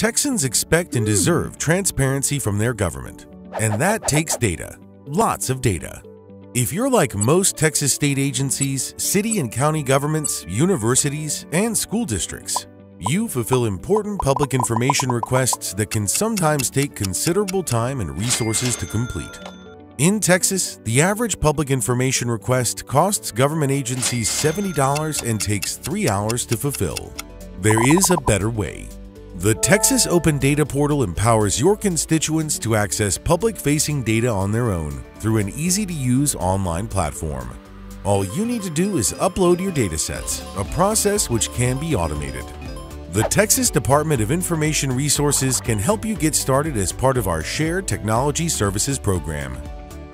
Texans expect and deserve transparency from their government, and that takes data. Lots of data. If you're like most Texas state agencies, city and county governments, universities, and school districts, you fulfill important public information requests that can sometimes take considerable time and resources to complete. In Texas, the average public information request costs government agencies $70 and takes three hours to fulfill. There is a better way. The Texas Open Data Portal empowers your constituents to access public-facing data on their own through an easy-to-use online platform. All you need to do is upload your datasets, a process which can be automated. The Texas Department of Information Resources can help you get started as part of our Shared Technology Services program.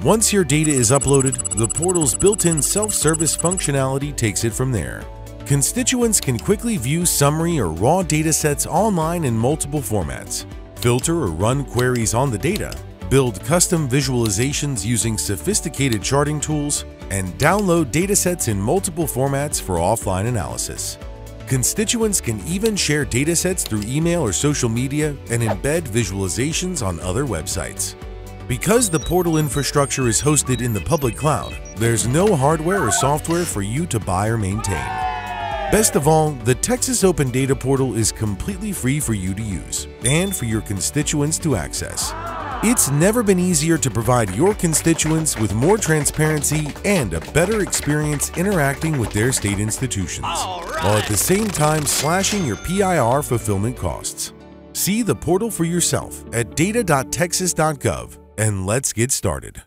Once your data is uploaded, the portal's built-in self-service functionality takes it from there. Constituents can quickly view summary or raw datasets online in multiple formats, filter or run queries on the data, build custom visualizations using sophisticated charting tools, and download datasets in multiple formats for offline analysis. Constituents can even share datasets through email or social media and embed visualizations on other websites. Because the portal infrastructure is hosted in the public cloud, there's no hardware or software for you to buy or maintain. Best of all, the Texas Open Data Portal is completely free for you to use and for your constituents to access. It's never been easier to provide your constituents with more transparency and a better experience interacting with their state institutions, while at the same time slashing your PIR fulfillment costs. See the portal for yourself at data.texas.gov and let's get started.